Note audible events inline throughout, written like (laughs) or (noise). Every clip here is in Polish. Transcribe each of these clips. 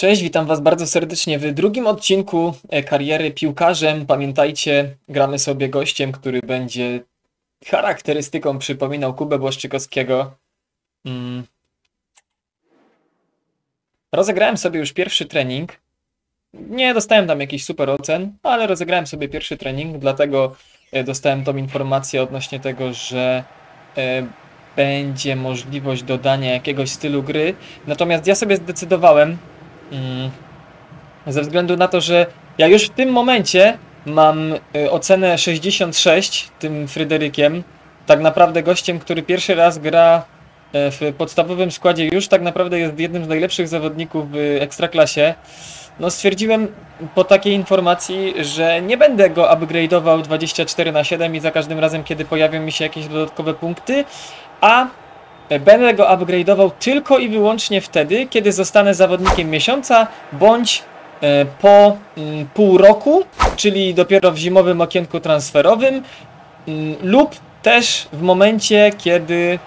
Cześć, witam Was bardzo serdecznie w drugim odcinku e, kariery piłkarzem. Pamiętajcie, gramy sobie gościem, który będzie charakterystyką przypominał Kubę Błaszczykowskiego. Mm. Rozegrałem sobie już pierwszy trening. Nie dostałem tam jakichś super ocen, ale rozegrałem sobie pierwszy trening, dlatego e, dostałem tą informację odnośnie tego, że e, będzie możliwość dodania jakiegoś stylu gry. Natomiast ja sobie zdecydowałem, mm, ze względu na to, że ja już w tym momencie mam y, ocenę 66 tym Fryderykiem. Tak naprawdę gościem, który pierwszy raz gra e, w podstawowym składzie już tak naprawdę jest jednym z najlepszych zawodników w Ekstraklasie. No stwierdziłem po takiej informacji, że nie będę go upgrade'ował 24 na 7 i za każdym razem, kiedy pojawią mi się jakieś dodatkowe punkty, a będę go upgrade'ował tylko i wyłącznie wtedy, kiedy zostanę zawodnikiem miesiąca, bądź e, po mm, pół roku, czyli dopiero w zimowym okienku transferowym, mm, lub też w momencie, kiedy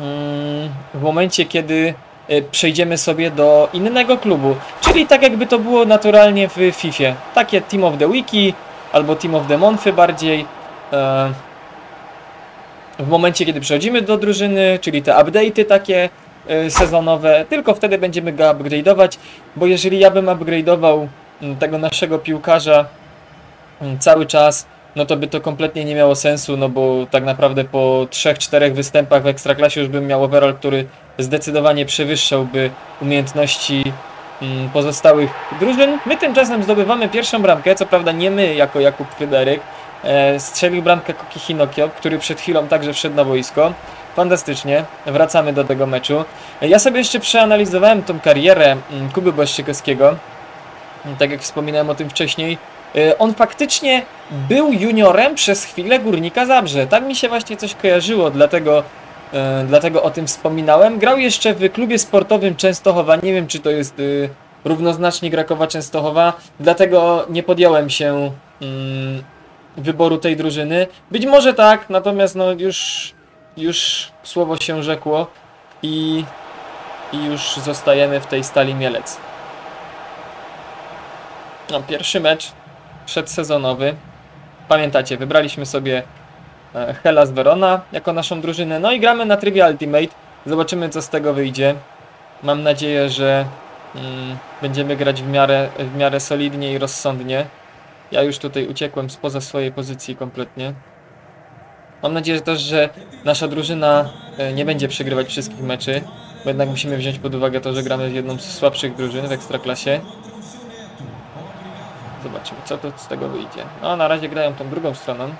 mm, w momencie, kiedy e, przejdziemy sobie do innego klubu. Czyli tak jakby to było naturalnie w FIFA. Takie Team of the Wiki albo Team of the Month bardziej. E, w momencie, kiedy przechodzimy do drużyny, czyli te update'y takie y, sezonowe, tylko wtedy będziemy go upgrade'ować, bo jeżeli ja bym upgrade'ował mm, tego naszego piłkarza mm, cały czas, no to by to kompletnie nie miało sensu, no bo tak naprawdę po 3-4 występach w Ekstraklasie już bym miał overall, który zdecydowanie przewyższałby umiejętności mm, pozostałych drużyn. My tymczasem zdobywamy pierwszą bramkę, co prawda nie my jako Jakub Fryderyk, E, strzelił bramkę Koki Hinokio, który przed chwilą także wszedł na boisko. Fantastycznie, wracamy do tego meczu. E, ja sobie jeszcze przeanalizowałem tą karierę mm, Kuby Błaszczykowskiego. Tak jak wspominałem o tym wcześniej, e, on faktycznie był juniorem przez chwilę Górnika Zabrze. Tak mi się właśnie coś kojarzyło, dlatego, dlatego o tym wspominałem. Grał jeszcze w klubie sportowym Częstochowa. Nie wiem, czy to jest równoznacznik Rakowa Częstochowa, dlatego nie podjąłem się mm, wyboru tej drużyny. Być może tak, natomiast no już, już słowo się rzekło i, i już zostajemy w tej stali Mielec. No, pierwszy mecz przedsezonowy. Pamiętacie, wybraliśmy sobie e, Hellas Verona jako naszą drużynę. No i gramy na Trivia Ultimate. Zobaczymy co z tego wyjdzie. Mam nadzieję, że mm, będziemy grać w miarę, w miarę solidnie i rozsądnie. Ja już tutaj uciekłem spoza swojej pozycji kompletnie. Mam nadzieję też, że nasza drużyna e, nie będzie przegrywać wszystkich meczy, bo jednak musimy wziąć pod uwagę to, że gramy z jedną z słabszych drużyn w Ekstraklasie. Zobaczymy, co to z tego wyjdzie. No, na razie grają tą drugą stroną.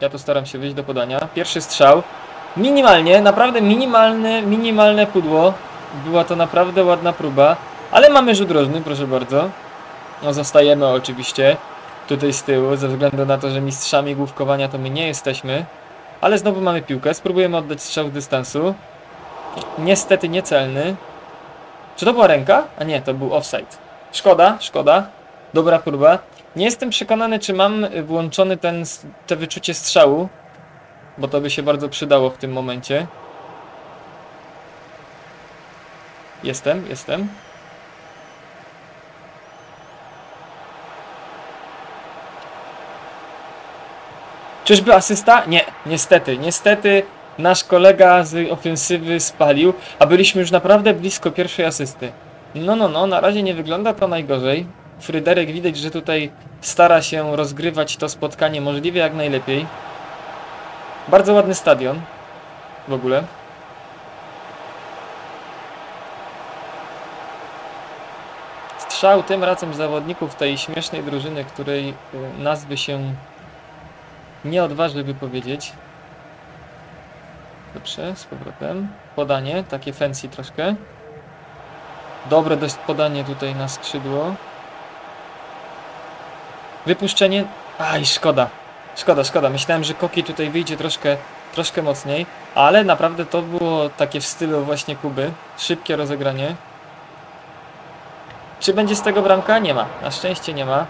Ja tu staram się wyjść do podania. Pierwszy strzał. Minimalnie, naprawdę minimalne, minimalne pudło. Była to naprawdę ładna próba. Ale mamy rzut rożny, proszę bardzo. No zostajemy oczywiście tutaj z tyłu, ze względu na to, że mistrzami główkowania to my nie jesteśmy. Ale znowu mamy piłkę, spróbujemy oddać strzał dystansu. Niestety niecelny. Czy to była ręka? A nie, to był offside. Szkoda, szkoda. Dobra próba. Nie jestem przekonany, czy mam włączony ten, te wyczucie strzału, bo to by się bardzo przydało w tym momencie. Jestem, jestem. Czyżby asysta? Nie, niestety, niestety nasz kolega z ofensywy spalił, a byliśmy już naprawdę blisko pierwszej asysty. No, no, no, na razie nie wygląda to najgorzej. Fryderyk widać, że tutaj stara się rozgrywać to spotkanie możliwie jak najlepiej. Bardzo ładny stadion w ogóle. Strzał tym razem zawodników tej śmiesznej drużyny, której y, nazwy się nie odważy wypowiedzieć. Dobrze, z powrotem. Podanie, takie fancy troszkę. Dobre dość podanie tutaj na skrzydło. Wypuszczenie. Aj, szkoda. Szkoda, szkoda. Myślałem, że Koki tutaj wyjdzie troszkę, troszkę mocniej, ale naprawdę to było takie w stylu właśnie Kuby. Szybkie rozegranie. Czy będzie z tego bramka? Nie ma. Na szczęście nie ma.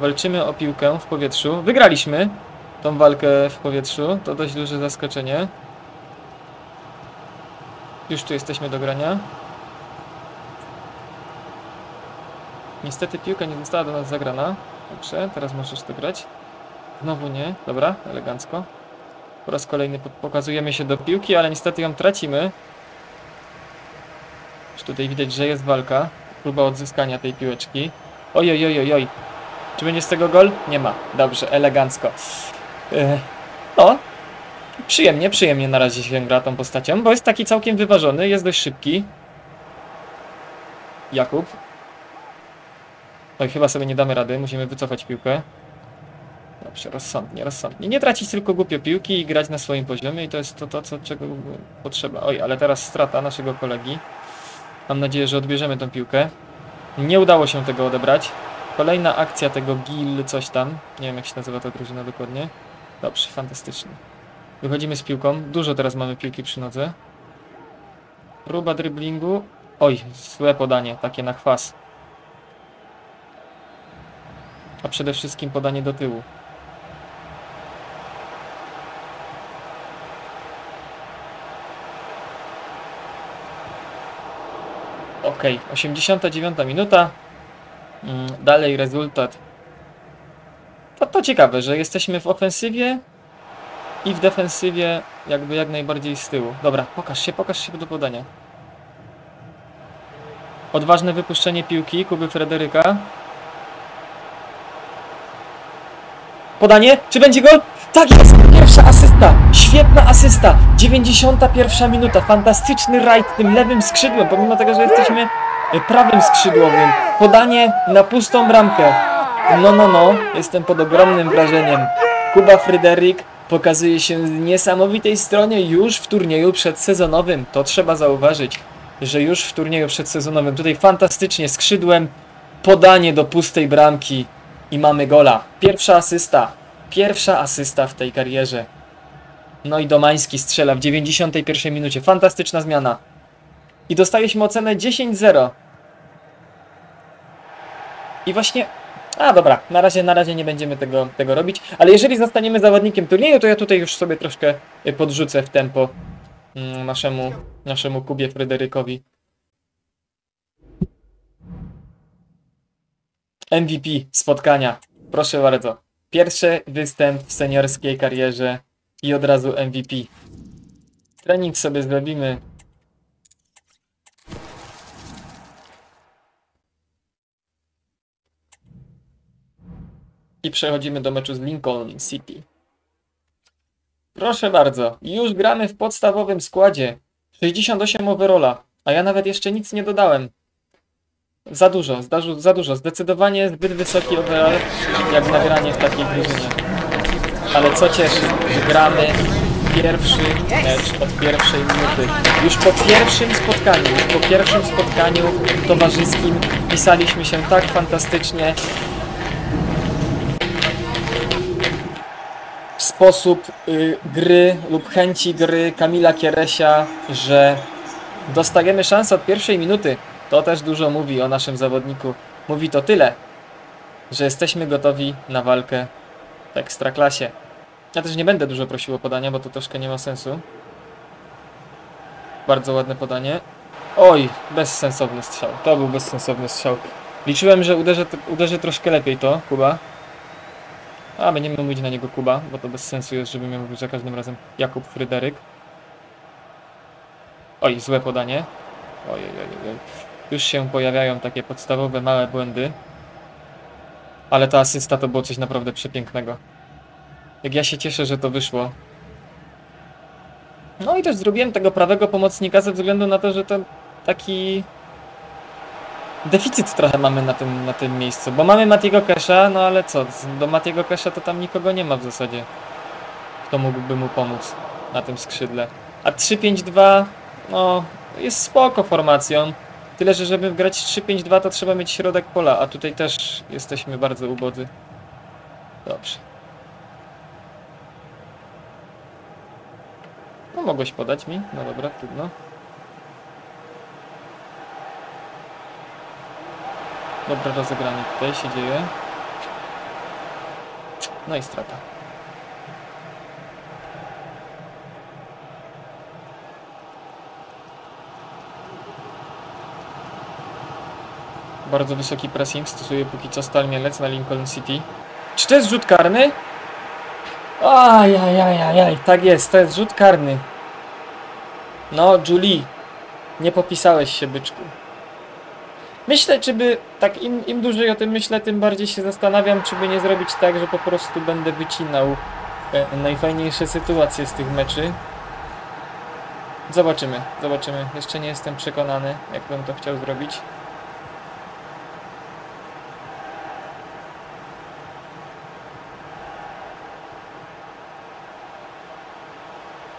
Walczymy o piłkę w powietrzu. Wygraliśmy tą walkę w powietrzu. To dość duże zaskoczenie. Już tu jesteśmy do grania. Niestety piłka nie została do nas zagrana. Dobrze, teraz możesz to grać. Znowu nie. Dobra, elegancko. Po raz kolejny po- pokazujemy się do piłki, ale niestety ją tracimy. Już tutaj widać, że jest walka. Próba odzyskania tej piłeczki. Oj, oj, oj, oj, oj. Czy będzie z tego gol? Nie ma. Dobrze, elegancko. No, przyjemnie, przyjemnie na razie się gra tą postacią, bo jest taki całkiem wyważony, jest dość szybki. Jakub. Oj, chyba sobie nie damy rady, musimy wycofać piłkę. Dobrze, rozsądnie, rozsądnie. Nie tracić tylko głupio piłki i grać na swoim poziomie i to jest to, to co, czego potrzeba. Oj, ale teraz strata naszego kolegi. Mam nadzieję, że odbierzemy tą piłkę. Nie udało się tego odebrać. Kolejna akcja tego Gil coś tam. Nie wiem jak się nazywa ta drużyna dokładnie. Dobrze, fantastycznie. Wychodzimy z piłką. Dużo teraz mamy piłki przy nodze. Próba dryblingu. Oj, złe podanie, takie na chwas. A przede wszystkim podanie do tyłu. Ok, 89 minuta. Mm, Dalej rezultat. To, to ciekawe, że jesteśmy w ofensywie i w defensywie jakby jak najbardziej z tyłu. Dobra, pokaż się, pokaż się do podania. Odważne wypuszczenie piłki Kuby Frederyka. Podanie? Czy będzie gol? Tak jest! Pierwsza asysta! Świetna asysta! 91 minuta. Fantastyczny rajd tym lewym skrzydłem, pomimo tego, że jesteśmy prawym skrzydłowym. Podanie na pustą bramkę. No, no, no. Jestem pod ogromnym wrażeniem. Kuba Fryderyk pokazuje się z niesamowitej stronie już w turnieju przedsezonowym. To trzeba zauważyć, że już w turnieju przedsezonowym. Tutaj fantastycznie skrzydłem. Podanie do pustej bramki i mamy gola. Pierwsza asysta. Pierwsza asysta w tej karierze. No i Domański strzela w 91 minucie. Fantastyczna zmiana. I dostaliśmy ocenę 10-0. I właśnie... A dobra, na razie, na razie nie będziemy tego, tego robić. Ale jeżeli zostaniemy zawodnikiem turnieju, to ja tutaj już sobie troszkę y, podrzucę w tempo mm, naszemu, naszemu Kubie Fryderykowi. MVP spotkania. Proszę bardzo. Pierwszy występ w seniorskiej karierze i od razu MVP. Trening sobie zrobimy. I przechodzimy do meczu z Lincoln City. Proszę bardzo, już gramy w podstawowym składzie. 68 overalla, a ja nawet jeszcze nic nie dodałem. Za dużo, za, du- za dużo. Zdecydowanie zbyt wysoki overall jak na granie w takiej drużynie. Ale co cieszy, gramy pierwszy mecz od pierwszej minuty. Już po pierwszym spotkaniu, już po pierwszym spotkaniu towarzyskim pisaliśmy się tak fantastycznie. Sposób y, gry lub chęci gry Kamila Kieresia, że dostajemy szansę od pierwszej minuty. To też dużo mówi o naszym zawodniku. Mówi to tyle, że jesteśmy gotowi na walkę w ekstraklasie. Ja też nie będę dużo prosił o podania, bo to troszkę nie ma sensu. Bardzo ładne podanie. Oj, bezsensowny strzał. To był bezsensowny strzał. Liczyłem, że uderzy, uderzy troszkę lepiej to, Kuba. A, będziemy mówić na niego Kuba, bo to bez sensu jest, żeby miał mówić za każdym razem Jakub Fryderyk. Oj, złe podanie. Oj, oj, oj. Już się pojawiają takie podstawowe małe błędy. Ale ta asysta to było coś naprawdę przepięknego. Jak ja się cieszę, że to wyszło. No i też zrobiłem tego prawego pomocnika ze względu na to, że to taki deficyt trochę mamy na tym, na tym miejscu. Bo mamy Matiego Kesha, no ale co, do Matiego Kesha to tam nikogo nie ma w zasadzie. Kto mógłby mu pomóc na tym skrzydle. A 3-5-2, no, jest spoko formacją. Tyle, że żeby grać 3-5-2 to trzeba mieć środek pola, a tutaj też jesteśmy bardzo ubodzy. Dobrze. No mogłeś podać mi? No dobra, trudno. Dobre rozegranie tutaj się dzieje. No i strata. Bardzo wysoki pressing stosuje póki co Stal Mielec na Lincoln City. Czy to jest rzut karny? Ajajajajaj, tak jest, to jest rzut karny. No, Julie, nie popisałeś się, byczku. Myślę, czy by, tak im, im dłużej o tym myślę, tym bardziej się zastanawiam, czy by nie zrobić tak, że po prostu będę wycinał e, najfajniejsze sytuacje z tych meczy. Zobaczymy, zobaczymy. Jeszcze nie jestem przekonany, jak bym to chciał zrobić.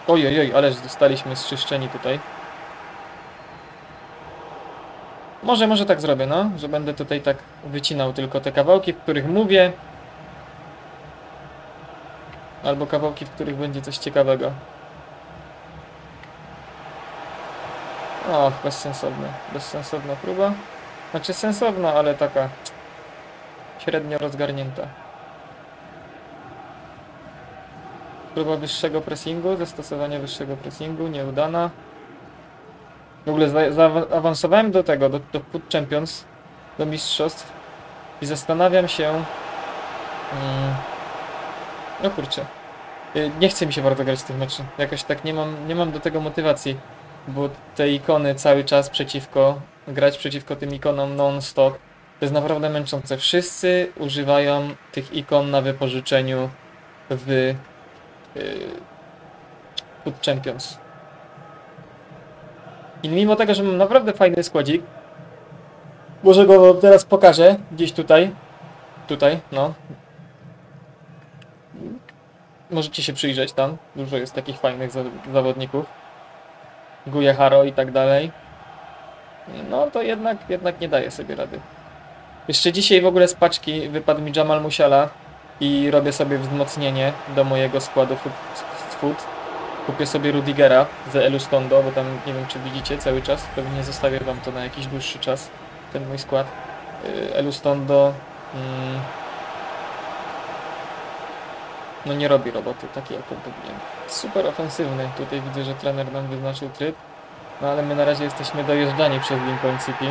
Oj, oj, oj, ależ zostaliśmy zczyszczeni tutaj. Może, może tak zrobię, no, że będę tutaj tak wycinał tylko te kawałki, w których mówię. Albo kawałki, w których będzie coś ciekawego. Och, bezsensowne. Bezsensowna próba. Znaczy sensowna, ale taka średnio rozgarnięta. Próba wyższego pressingu, zastosowanie wyższego pressingu, nieudana. W ogóle za- zaawansowałem do tego, do, do Champions, do mistrzostw i zastanawiam się... Mm, no kurczę. Y, Nie chce mi się bardzo grać w tych meczy. Jakoś tak nie mam, nie mam do tego motywacji. Bo te ikony cały czas przeciwko, grać przeciwko tym ikonom non-stop, to jest naprawdę męczące. Wszyscy używają tych ikon na wypożyczeniu w yy, Champions. I mimo tego, że mam naprawdę fajny składzik, może go teraz pokażę, gdzieś tutaj, tutaj, no. Możecie się przyjrzeć tam, dużo jest takich fajnych za zawodników. Gujeharo i tak dalej. No to jednak, jednak nie daje sobie rady. Jeszcze dzisiaj w ogóle z paczki wypadł mi Jamal Musiala i robię sobie wzmocnienie do mojego składu food. food. Kupię sobie Rudigera z Elustondo, bo tam nie wiem czy widzicie cały czas, pewnie zostawię wam to na jakiś dłuższy czas, ten mój skład. Y, Elustondo mm, no nie robi roboty takiej jak on powinien. Super ofensywny, tutaj widzę, że trener nam wyznaczył tryb, no ale my na razie jesteśmy dojeżdżani przez Lincoln City.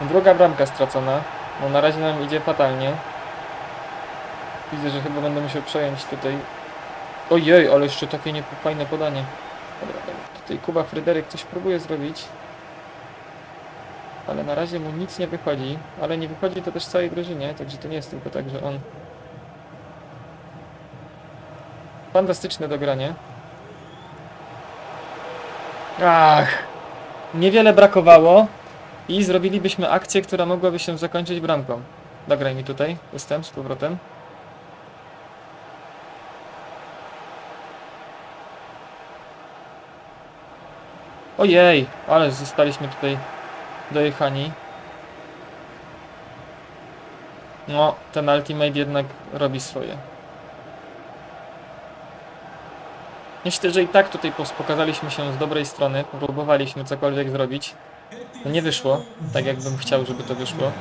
Druga bramka stracona, no na razie nam idzie fatalnie. Widzę, że chyba będę musiał przejąć tutaj Ojej, ale jeszcze takie niefajne podanie. Dobra, dobra. Tutaj Kuba Fryderyk coś próbuje zrobić. Ale na razie mu nic nie wychodzi. Ale nie wychodzi to też całej drużynie, także to nie jest tylko tak, że on... Fantastyczne dogranie. Ach! Niewiele brakowało i zrobilibyśmy akcję, która mogłaby się zakończyć bramką. Dograj mi tutaj, jestem z powrotem. Ojej, ale zostaliśmy tutaj dojechani. No, ten Ultimate jednak robi swoje. Myślę, że i tak tutaj pokazaliśmy się z dobrej strony, próbowaliśmy cokolwiek zrobić. No nie wyszło, tak jakbym chciał, żeby to wyszło.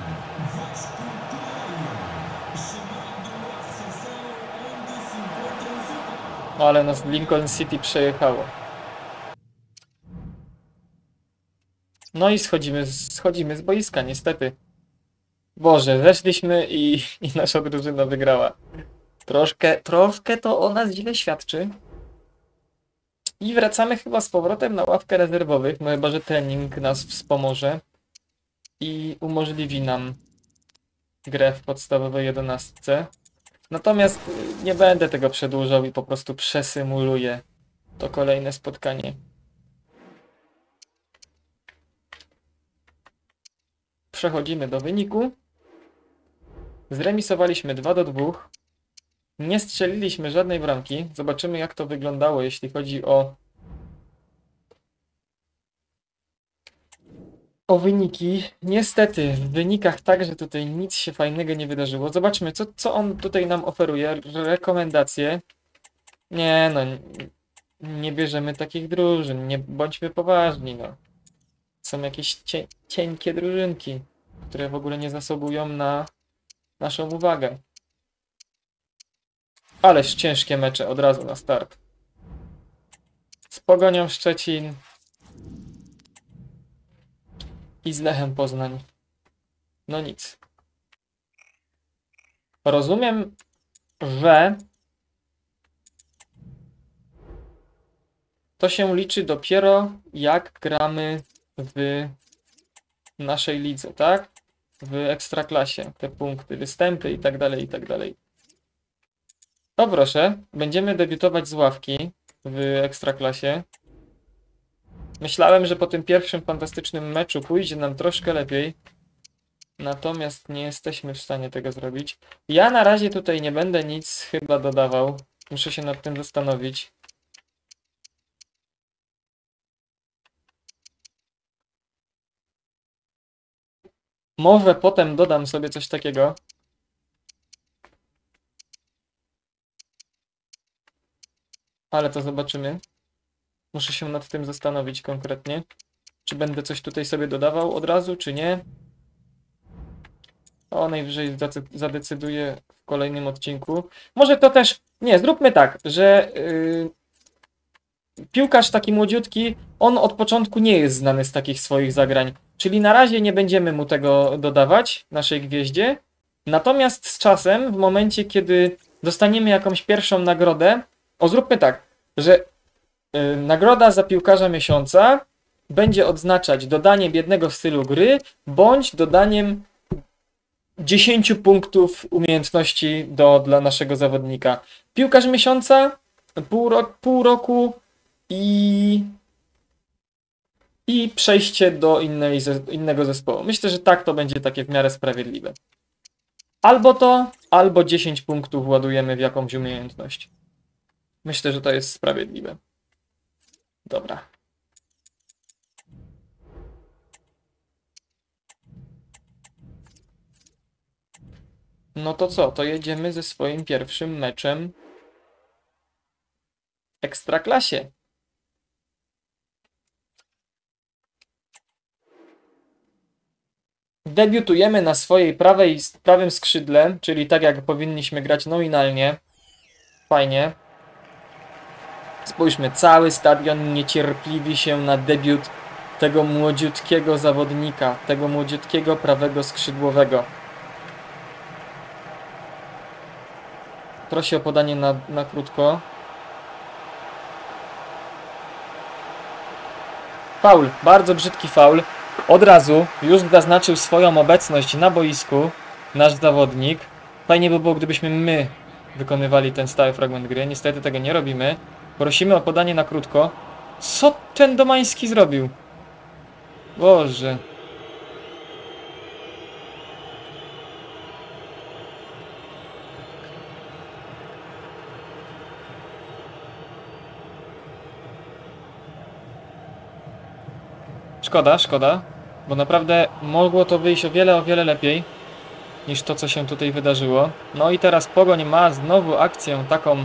No ale nas Lincoln City przejechało. No i schodzimy, z- schodzimy z boiska, niestety. Boże, zeszliśmy i, i nasza drużyna wygrała. Troszkę, troszkę to o nas źle świadczy. I wracamy chyba z powrotem na ławkę rezerwowych, no chyba, że trening nas wspomoże i umożliwi nam grę w podstawowej jedenastce. Natomiast y, nie będę tego przedłużał i po prostu przesymuluję to kolejne spotkanie. Przechodzimy do wyniku. Zremisowaliśmy 2 do 2. Nie strzeliliśmy żadnej bramki. Zobaczymy jak to wyglądało, jeśli chodzi o o wyniki. Niestety, w wynikach także tutaj nic się fajnego nie wydarzyło. Zobaczmy, co, co on tutaj nam oferuje. Rekomendacje. Nie no, nie bierzemy takich drużyn, nie bądźmy poważni, no. Są jakieś cie, cienkie drużynki, które w ogóle nie zasługują na naszą uwagę. Ależ ciężkie mecze od razu na start. Z Pogonią Szczecin i z Lechem Poznań. No nic. Rozumiem, że to się liczy dopiero jak gramy w naszej lidze, tak? W ekstraklasie, te punkty, występy i tak dalej, i tak dalej. No proszę, będziemy debiutować z ławki w ekstraklasie. Myślałem, że po tym pierwszym fantastycznym meczu pójdzie nam troszkę lepiej. Natomiast nie jesteśmy w stanie tego zrobić. Ja na razie tutaj nie będę nic chyba dodawał. Muszę się nad tym zastanowić. Może potem dodam sobie coś takiego. Ale to zobaczymy. Muszę się nad tym zastanowić konkretnie. Czy będę coś tutaj sobie dodawał od razu, czy nie. O, najwyżej zadecyduję w kolejnym odcinku. Może to też. Nie, zróbmy tak, że yy, piłkarz taki młodziutki, on od początku nie jest znany z takich swoich zagrań. Czyli na razie nie będziemy mu tego dodawać, naszej gwieździe. Natomiast z czasem, w momencie, kiedy dostaniemy jakąś pierwszą nagrodę, o zróbmy tak, że y, nagroda za piłkarza miesiąca będzie odznaczać dodaniem jednego stylu gry, bądź dodaniem 10 punktów umiejętności do, dla naszego zawodnika. Piłkarz miesiąca, pół, ro, pół roku i i przejście do innej, innego zespołu. Myślę, że tak to będzie takie w miarę sprawiedliwe. Albo to, albo 10 punktów ładujemy w jakąś umiejętność. Myślę, że to jest sprawiedliwe. Dobra. No to co? To jedziemy ze swoim pierwszym meczem Ekstraklasie. Debiutujemy na swojej prawej, prawym skrzydle, czyli tak jak powinniśmy grać nominalnie. Fajnie. Spójrzmy, cały stadion niecierpliwi się na debiut tego młodziutkiego zawodnika, tego młodziutkiego prawego skrzydłowego. Prosi o podanie na, na krótko. Faul, bardzo brzydki faul. Od razu już zaznaczył swoją obecność na boisku nasz zawodnik. Fajnie by było, gdybyśmy my wykonywali ten stały fragment gry. Niestety tego nie robimy. Prosimy o podanie na krótko. Co ten Domański zrobił? Boże. Szkoda, szkoda, bo naprawdę mogło to wyjść o wiele, o wiele lepiej niż to, co się tutaj wydarzyło. No i teraz Pogoń ma znowu akcję taką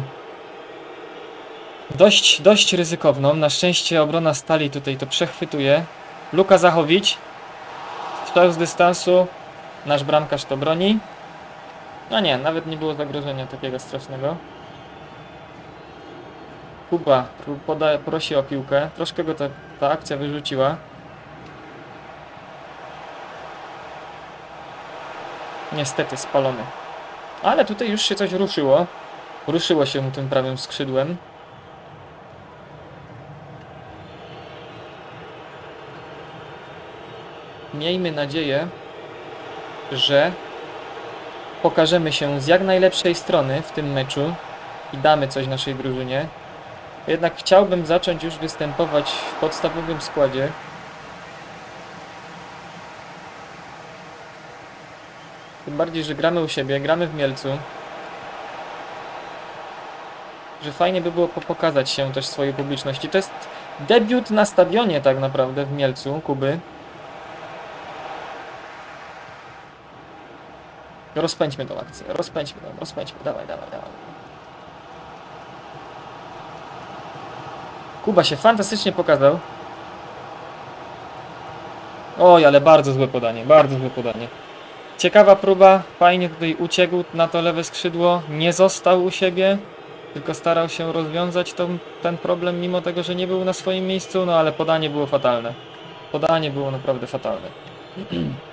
dość, dość ryzykowną. Na szczęście obrona Stali tutaj to przechwytuje. Luka Zachowicz. Strzał z dystansu. Nasz bramkarz to broni. No nie, nawet nie było zagrożenia takiego strasznego. Kuba prosi o piłkę. Troszkę go ta, ta akcja wyrzuciła. Niestety spalony. Ale tutaj już się coś ruszyło. Ruszyło się tym prawym skrzydłem. Miejmy nadzieję, że pokażemy się z jak najlepszej strony w tym meczu i damy coś naszej drużynie. Jednak chciałbym zacząć już występować w podstawowym składzie. Tym bardziej, że gramy u siebie, gramy w Mielcu. Że fajnie by było po- pokazać się też swojej publiczności. To jest debiut na stadionie tak naprawdę w Mielcu, Kuby. Rozpędźmy tą akcję, rozpędźmy ją, rozpędźmy, dawaj, dawaj, dawaj. Kuba się fantastycznie pokazał. Oj, ale bardzo złe podanie, bardzo złe podanie. Ciekawa próba, fajnie tutaj uciekł na to lewe skrzydło, nie został u siebie, tylko starał się rozwiązać tą, ten problem, mimo tego, że nie był na swoim miejscu, no ale podanie było fatalne. Podanie było naprawdę fatalne. (clears throat)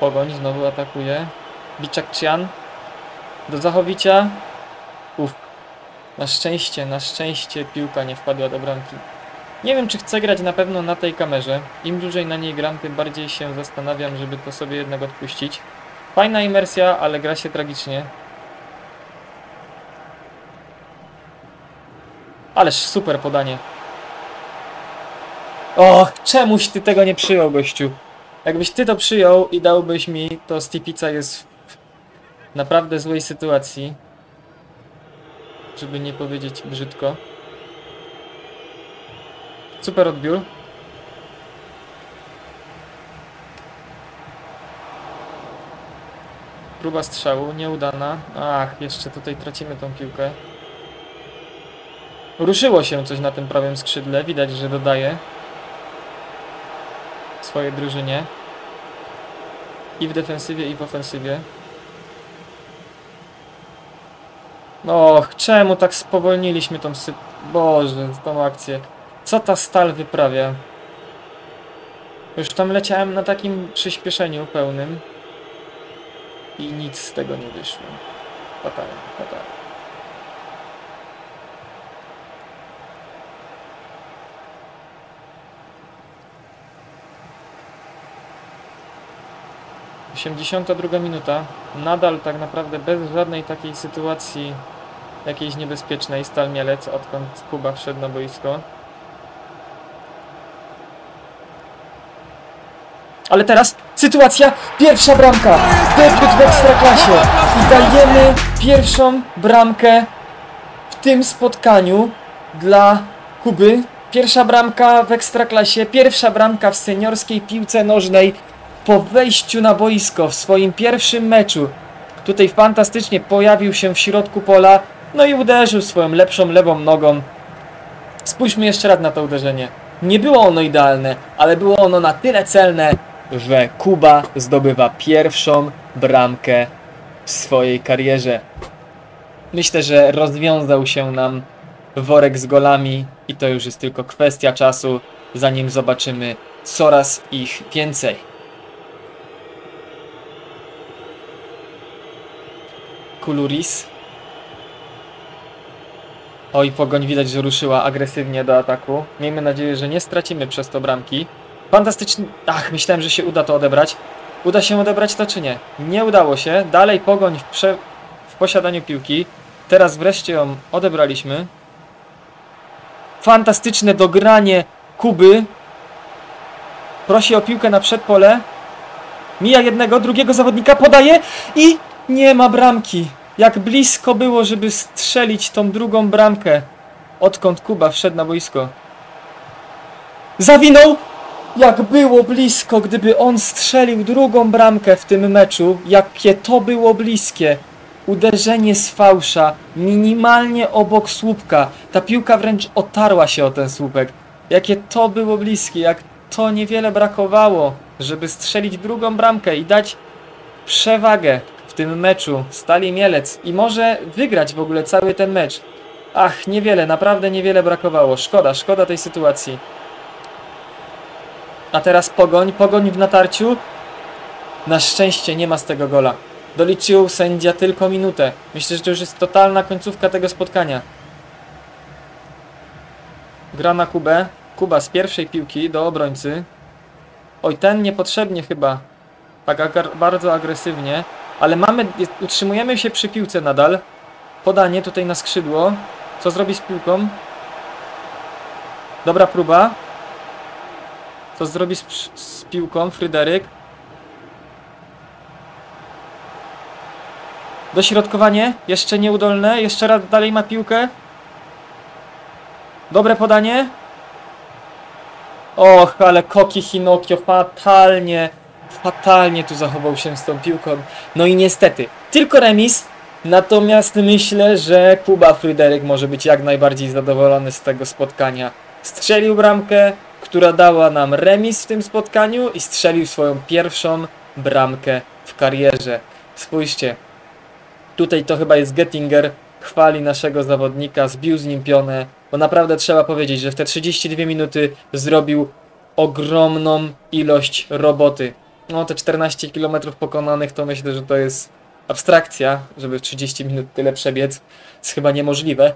Pogoń znowu atakuje. Biczakcian do zachowicia. Uf, na szczęście, na szczęście piłka nie wpadła do bramki. Nie wiem, czy chcę grać na pewno na tej kamerze. Im dłużej na niej gram, tym bardziej się zastanawiam, żeby to sobie jednak odpuścić. Fajna imersja, ale gra się tragicznie. Ależ super podanie. Och, czemuś ty tego nie przyjął, gościu? Jakbyś ty to przyjął i dałbyś mi, to Stipica jest w naprawdę złej sytuacji. Żeby nie powiedzieć brzydko. Super odbiór. Próba strzału, nieudana. Ach, jeszcze tutaj tracimy tą piłkę. Ruszyło się coś na tym prawym skrzydle, widać, że dodaje swojej drużynie. I w defensywie, i w ofensywie. Och, czemu tak spowolniliśmy tą sy... Boże, tą akcję. Co ta stal wyprawia? Już tam leciałem na takim przyspieszeniu pełnym. I nic z tego nie wyszło. Patałem, patałem. 82 minuta. Nadal tak naprawdę bez żadnej takiej sytuacji jakiejś niebezpiecznej Stal Mielec, odkąd Kuba wszedł na boisko. Ale teraz sytuacja, pierwsza bramka, debiut w Ekstraklasie i dajemy pierwszą bramkę w tym spotkaniu dla Kuby. Pierwsza bramka w Ekstraklasie, pierwsza bramka w seniorskiej piłce nożnej po wejściu na boisko w swoim pierwszym meczu. Tutaj fantastycznie pojawił się w środku pola, no i uderzył swoją lepszą lewą nogą. Spójrzmy jeszcze raz na to uderzenie. Nie było ono idealne, ale było ono na tyle celne, że Kuba zdobywa pierwszą bramkę w swojej karierze. Myślę, że rozwiązał się nam worek z golami i to już jest tylko kwestia czasu, zanim zobaczymy coraz ich więcej. Kuluris. Oj, pogoń widać, że ruszyła agresywnie do ataku. Miejmy nadzieję, że nie stracimy przez to bramki. Fantastyczny... Ach, myślałem, że się uda to odebrać. Uda się odebrać to czy nie? Nie udało się. Dalej pogoń w, prze... w posiadaniu piłki. Teraz wreszcie ją odebraliśmy. Fantastyczne dogranie Kuby. Prosi o piłkę na przedpole. Mija jednego, drugiego zawodnika, podaje i nie ma bramki. Jak blisko było, żeby strzelić tą drugą bramkę. Odkąd Kuba wszedł na boisko. Zawinął! Jak było blisko, gdyby on strzelił drugą bramkę w tym meczu. Jakie to było bliskie. Uderzenie z fałsza, minimalnie obok słupka. Ta piłka wręcz otarła się o ten słupek. Jakie to było bliskie, jak to niewiele brakowało, żeby strzelić drugą bramkę i dać przewagę w tym meczu Stali Mielec i może wygrać w ogóle cały ten mecz. Ach, niewiele, naprawdę niewiele brakowało. Szkoda, szkoda tej sytuacji. A teraz Pogoń, Pogoń w natarciu. Na szczęście nie ma z tego gola. Doliczył sędzia tylko minutę. Myślę, że to już jest totalna końcówka tego spotkania. Gra na Kubę. Kuba z pierwszej piłki do obrońcy. Oj, ten niepotrzebnie chyba. Tak bardzo agresywnie. Ale mamy, utrzymujemy się przy piłce nadal. Podanie tutaj na skrzydło. Co zrobi z piłką? Dobra próba. Co zrobi z, z piłką Fryderyk? Dośrodkowanie. Jeszcze nieudolne. Jeszcze raz dalej ma piłkę. Dobre podanie. Och, ale Koki Hinokio fatalnie fatalnie tu zachował się z tą piłką. No i niestety, tylko remis. Natomiast myślę, że Kuba Fryderyk może być jak najbardziej zadowolony z tego spotkania. Strzelił bramkę, która dała nam remis w tym spotkaniu i strzelił swoją pierwszą bramkę w karierze. Spójrzcie, tutaj to chyba jest Gettinger, chwali naszego zawodnika, zbił z nim pionę, bo naprawdę trzeba powiedzieć, że w te 32 minuty zrobił ogromną ilość roboty. No, te 14 km pokonanych to myślę, że to jest abstrakcja, żeby w 30 minut tyle przebiec. Jest chyba niemożliwe.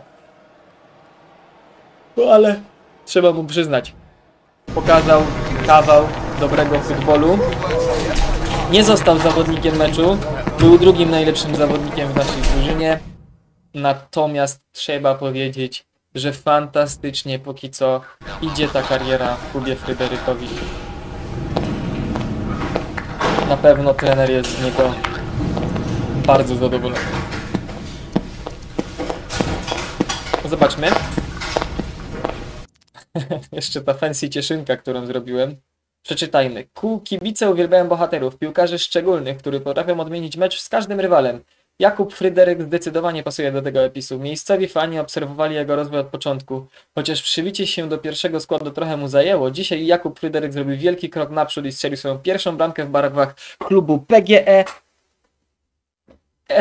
No ale trzeba mu przyznać. Pokazał kawał dobrego futbolu. Nie został zawodnikiem meczu. Był drugim najlepszym zawodnikiem w naszej drużynie. Natomiast trzeba powiedzieć, że fantastycznie póki co idzie ta kariera w klubie Fryderykowi. Na pewno trener jest z niego bardzo zadowolony. Zobaczmy. (laughs) Jeszcze ta fancy cieszynka, którą zrobiłem. Przeczytajmy. Ku kibice uwielbiają bohaterów, piłkarzy szczególnych, którzy potrafią odmienić mecz z każdym rywalem. Jakub Fryderyk zdecydowanie pasuje do tego opisu. Miejscowi fani obserwowali jego rozwój od początku. Chociaż przybicie się do pierwszego składu trochę mu zajęło, dzisiaj Jakub Fryderyk zrobił wielki krok naprzód i strzelił swoją pierwszą bramkę w barwach klubu PGE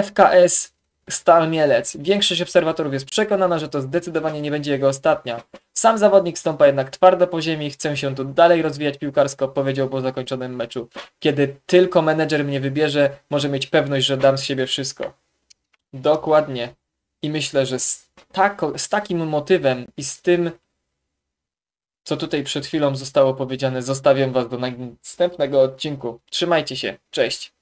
FKS Stal Mielec. Większość obserwatorów jest przekonana, że to zdecydowanie nie będzie jego ostatnia. Sam zawodnik stąpa jednak twardo po ziemi, chcę się tu dalej rozwijać piłkarsko, powiedział po zakończonym meczu. Kiedy tylko menedżer mnie wybierze, może mieć pewność, że dam z siebie wszystko. Dokładnie. I myślę, że z, tako, z takim motywem i z tym, co tutaj przed chwilą zostało powiedziane, zostawiam Was do następnego odcinku. Trzymajcie się. Cześć.